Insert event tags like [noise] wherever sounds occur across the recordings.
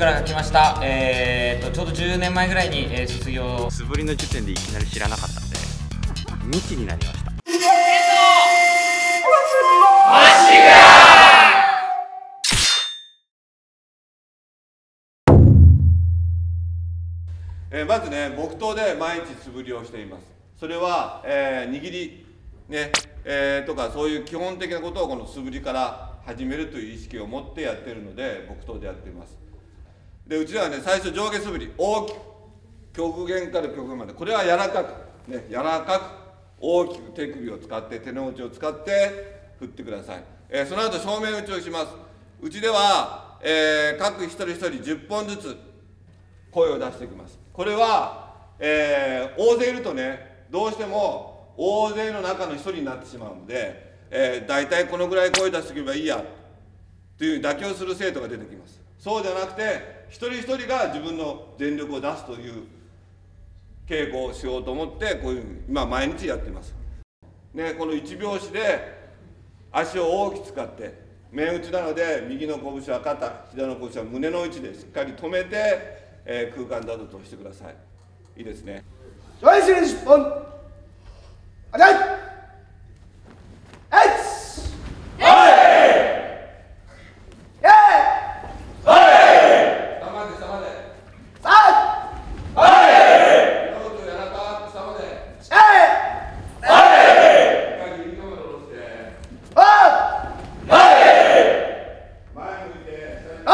から書きました。えー、とちょうど10年前ぐらいに、えー、卒業。素振りの時点でいきなり知らなかったんで無知になりました。えーまずね木刀で毎日素振りをしています。それは、えー握りね、えーとかそういう基本的なことをこの素振りから始めるという意識を持ってやってるので木刀でやっていますでうちではね最初上下素振り。大きく極限から極限まで。これは柔らかく。ね柔らかく大きく手首を使って手の内を使って振ってください、えーその後正面打ちをします。うちでは、えー各一人一人10本ずつ声を出していきます。これは、えー大勢いるとねどうしても大勢の中の一人になってしまうので、えー、大体このぐらい声出しておけばいいやという妥協する生徒が出てきます。そうじゃなくて一人一人が自分の全力を出すという稽古をしようと思ってこういう今毎日やってます。ね、この1拍子で足を大きく使って面打ちなので右の拳は肩左の拳は胸の位置でしっかり止めて、えー空間だととしてください。いいですね。上位選手本あじゃいはい下まで下までさあ両手を柔らかく下までしっかり指のまで下ろしてあ前向いて下にあ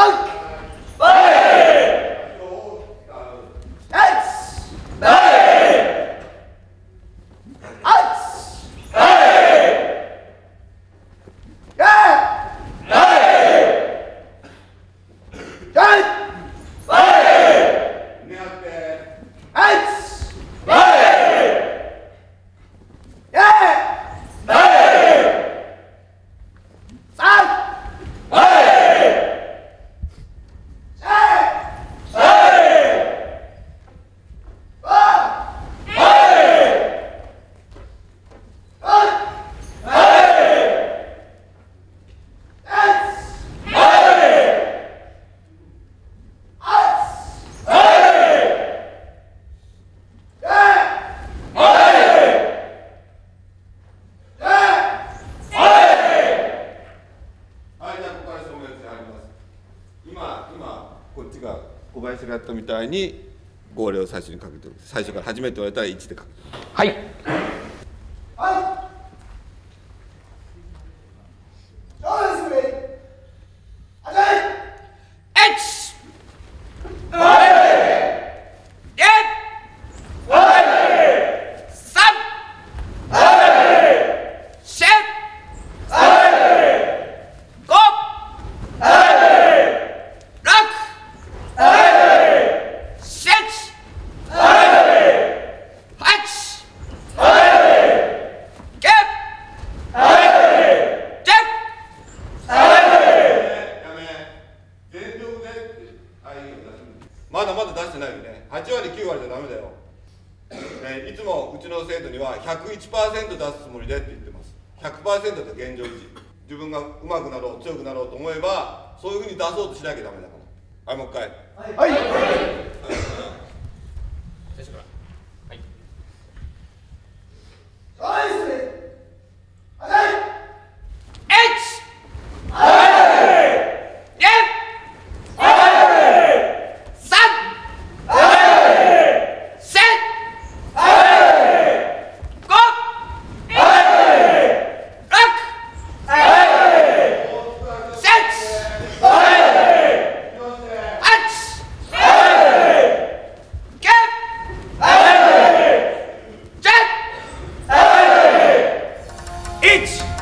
足を大きく使う胸張ってはい、じゃあここから正面打ち入ります。今、今、こっちが小林がやったみたいに、号令を最初にかけて。最初から初めて言われたら1でかけてはい1%出すつもりでって言ってます100%って現状維持自分がうまくなろう強くなろうと思えばそういうふうに出そうとしなきゃダメだからはいもう一回、はいはい It's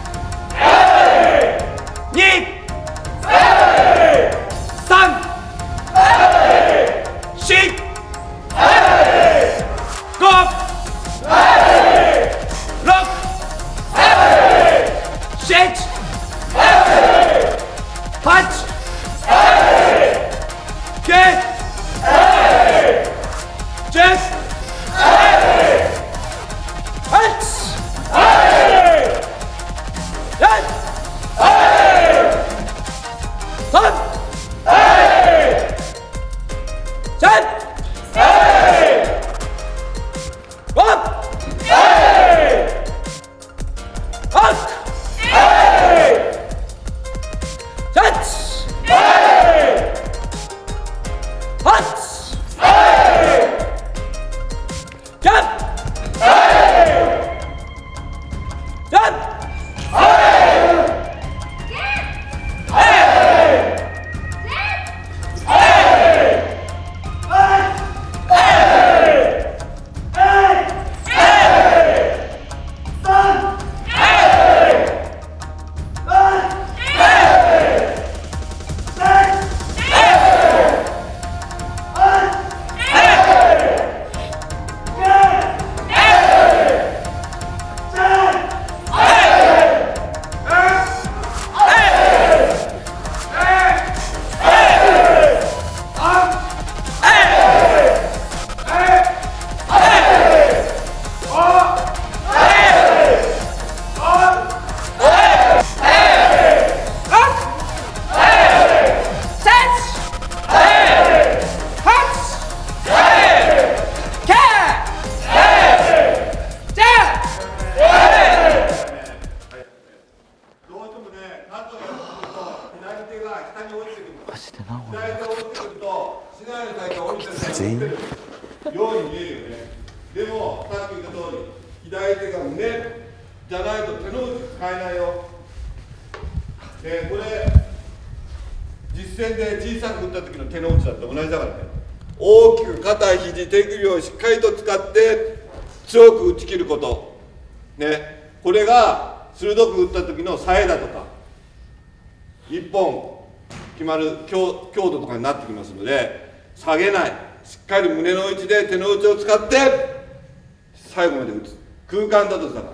してもね、カットが続くと、左手が下に落ちてくる。左手が落ちてくると、しないの先が落ちてる先が落ちてるように見えるよね。でも、さっき言った通り、左手が胸じゃないと手の内使えないよ。で、これ、実践で小さく打った時の手の内だって同じだからね。大きく肩、肘、手首をしっかりと使って、強く打ち切ること。ね、これが鋭く打った時のさえだと一本決まる強強度とかになってきますので下げない。しっかり胸の位置で手の内を使って最後まで打つ。空間だとしたら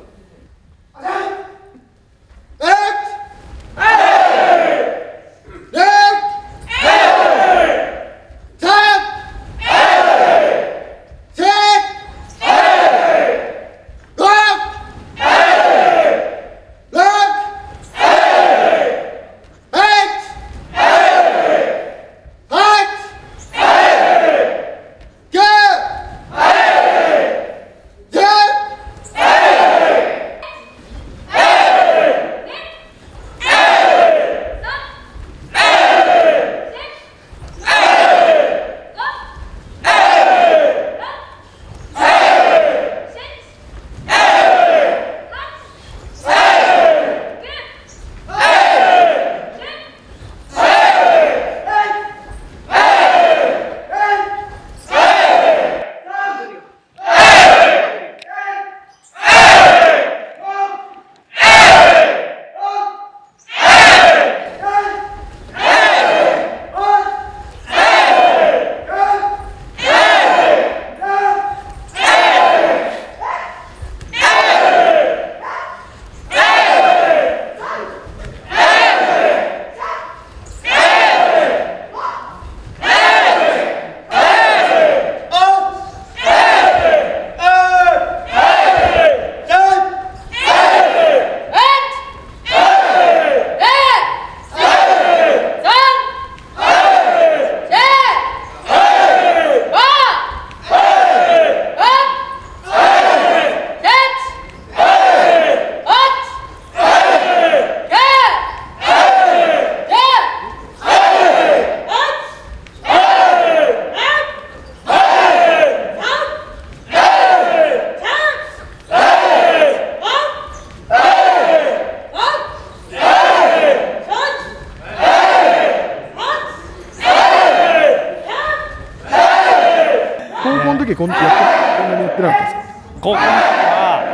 こんなにやってなかったですか高校の時は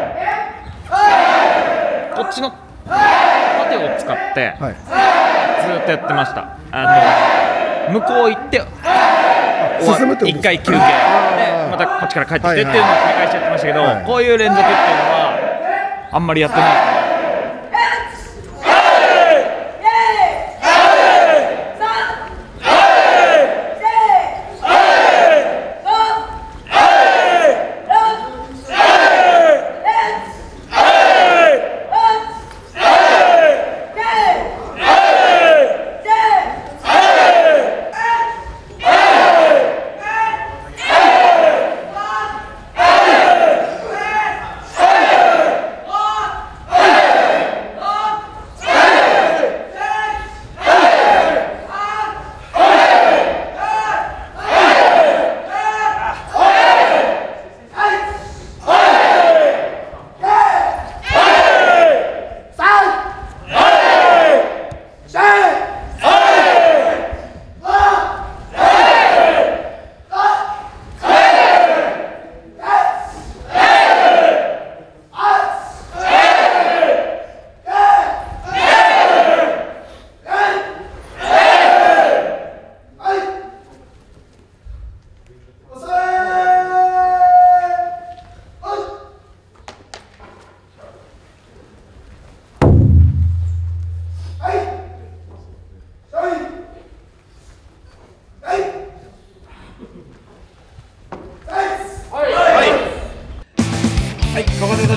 こっちの盾を使ってはい。ずーっとやってました。あの向こう行って進むってことですか？一回休憩。でまたこっちから帰ってきてっていうのを繰り返しやってましたけど、はい。こういう連続っていうのはあんまりやってない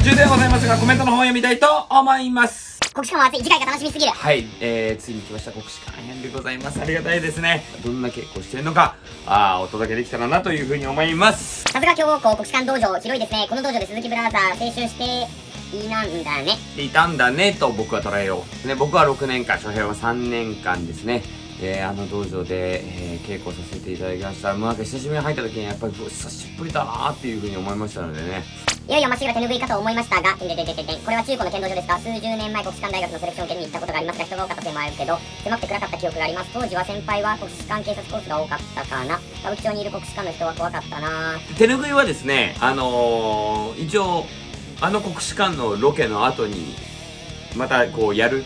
途中でございますがコメントの方を読みたいと思います。国士舘は熱い次回が楽しみすぎる。はい、えー、ついに来ました。国士舘編でございます。ありがたいですね。どんな稽古をしてるのかあーお届けできたらなというふうに思います。さすが強豪校国士舘道場広いですね。この道場で鈴木ブラザー青春していいなんだね。いたんだねと僕は捉えよう、ね、僕は6年間翔平は3年間ですねえー、あの道場で、えー、稽古させていただきました。もうなんか久しぶりに入った時にやっぱり久しぶりだなーっていうふうに思いましたのでね。いよいよまっしぐら手拭いかと思いましたが、てんてんてんてんてんこれは中古の剣道場ですか？数十年前国士舘大学のセレクション券に行ったことがありますが人が多かったせいもあるけど狭くて暗かった記憶があります。当時は先輩は国士舘警察コースが多かったかな歌舞伎町にいる国士舘の人は怖かったな。手拭いはですねあのー、一応あの国士舘のロケの後にまたこうやる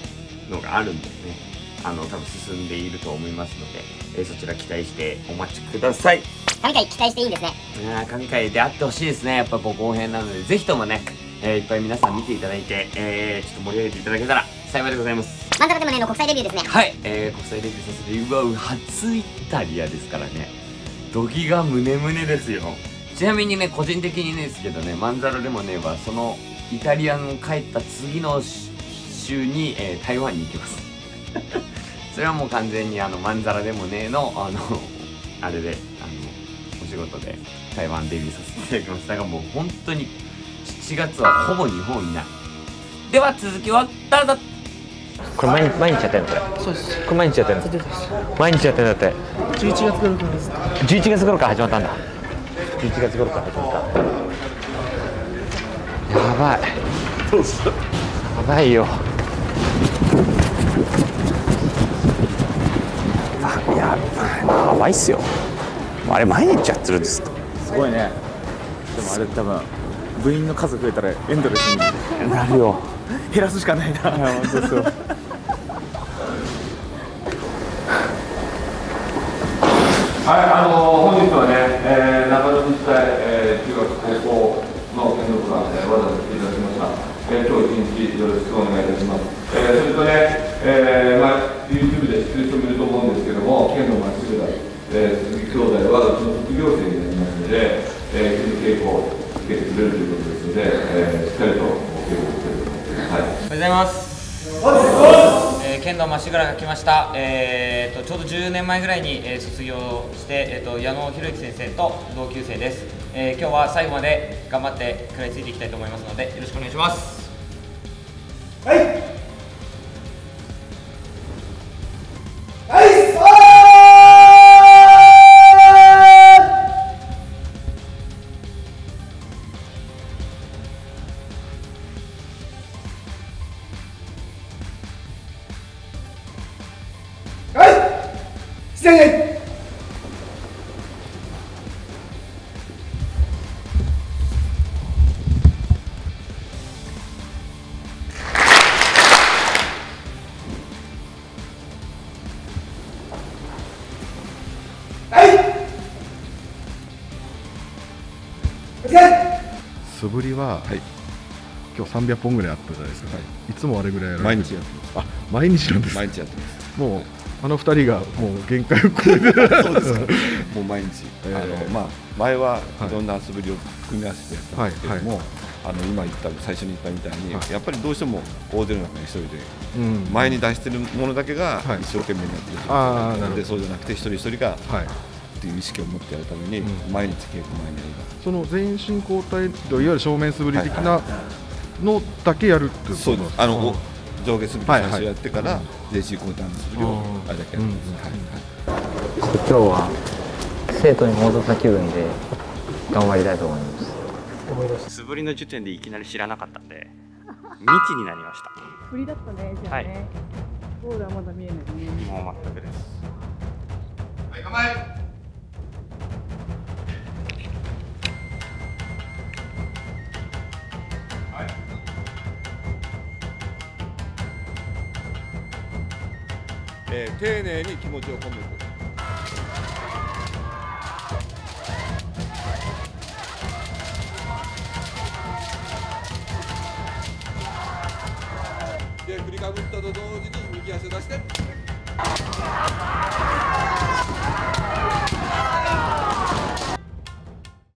のがあるんですねあの多分進んでいると思いますので、えー、そちら期待してお待ちください。神回期待していいんですね。あ神回であってほしいですね。やっぱこう後編なのでぜひともね、えー、いっぱい皆さん見ていただいて、えー、ちょっと盛り上げていただけたら幸いでございます。漫画でもねの国際デビューですね。はい、えー、国際デビューさせてうわ初イタリアですからね。ドギが胸胸ですよ。ちなみにね個人的にねですけどねまんざらでもねはそのイタリアン帰った次の週に、えー、台湾に行きますそれはもう完全にあのまんざらでもねのあのあれであのお仕事で台湾デビューさせていただきましたがもう本当に7月はほぼ日本いない。では続きはどうぞこれ毎日毎日やってるの？これそうです。これ毎日やってるの？毎日やってるんだって。11月頃からです。11月頃から始まったんだ。11月頃から始まった。やばい。やばいよいややばいっすよ。あれ毎日やってるんですすごいね。でもあれ多分部員の数増えたらエンドレスになるよ。減らすしかないな。本当そう。はい、あの本日はね、えー、長野日大、えー、中学高校の剣道部が、えー、わざわざ来ていただきました。えー、今日一日よろしくお願いいたします。えー、それとね、えー、まあ YouTube で知ってる人もいると思うんですけども、剣のまっしぐら、えー、鈴木兄弟はうちの卒業生になりますので、えー、剣の稽古をつけてくれるということですので、えー、しっかりと稽古をしているとます。はい。おはようございます。えー、剣道まっしぐらが来ました。えー、とちょうど10年前ぐらいに、えー、卒業して、えー、と矢野博之先生と同級生です、えー。今日は最後まで頑張って食らいついていきたいと思いますのでよろしくお願いします。はいはい素振りは、今日300本ぐらいあったじゃないですか、い、つもあれぐらいやられ毎て日やってます。あ毎日なんです毎日やってます。もうあの二人がもう限界を超えて [laughs] そうですか。もう毎日、[laughs] えー。あのまあ前ははい。いろんな素振りを組み合わせてやったんですけども、あの今言った最初に言ったみたいに、はい。やっぱりどうしても大勢の中に一人でうん。前に出してるものだけがはい。一生懸命にやってるあーなるでそうじゃなくて一人一人がはい。っていう意識を持ってやるために、うん。毎日稽古前にやその全身交代といわゆる正面素振り的なのだけやるってることなんですか？そうです。あの、お上下素振りはいはい最初やってから、全身交代の素振りをうん。あれだけやってます、はい今日は生徒に戻った気分で頑張りたいと思います。素振りの時点でいきなり知らなかったんで [laughs] 未知になりました。振りだったね、じゃあね。ゴールはまだ見えないね。もう全くです。はい、構え。えー丁寧に気持ちを込めて。で振りかぶったと同時に右足を出して。